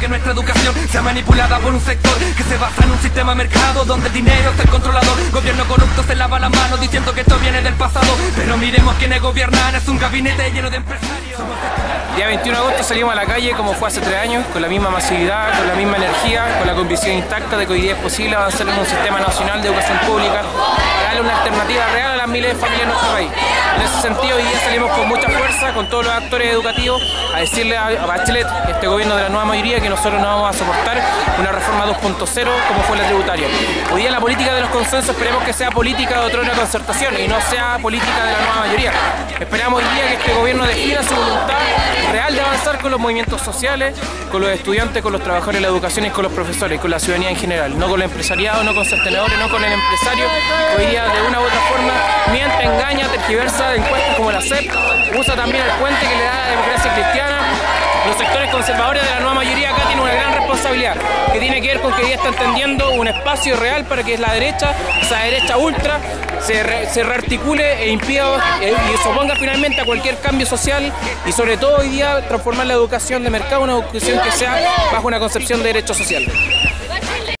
que nuestra educación sea manipulada por un sector que se basa en un sistema mercado donde el dinero es el controlador. Gobierno corrupto se lava las manos diciendo que esto viene del pasado. Pero miremos quienes gobiernan, es un gabinete lleno de empresarios. Día 21 de agosto salimos a la calle como fue hace tres años, con la misma masividad, con la misma energía, con la convicción intacta de que hoy día es posible avanzar en un sistema nacional de educación pública para darle una alternativa real a las miles de familias de nuestro país. En ese sentido, hoy día salimos con mucha fuerza, con todos los actores educativos, a decirle a Bachelet, este gobierno de la nueva mayoría, que nosotros no vamos a soportar una reforma 2.0 como fue la tributaria. Hoy día la política de los consensos esperemos que sea política de otra concertación y no sea política de la nueva mayoría. Esperamos hoy día que este gobierno defina su voluntad real de avanzar con los movimientos sociales, con los estudiantes, con los trabajadores de la educación y con los profesores, con la ciudadanía en general, no con el empresariado, no con sostenedores, no con el empresario, hoy día de una u otra forma engaña, tergiversa encuestas como la CEP, usa también el puente que le da la democracia cristiana. Los sectores conservadores de la nueva mayoría acá tienen una gran responsabilidad, que tiene que ver con que día está entendiendo un espacio real para que la derecha, esa derecha ultra, se, re- se rearticule e impida eh, y se oponga finalmente a cualquier cambio social y sobre todo hoy día transformar la educación de mercado en una educación que sea bajo una concepción de derecho social.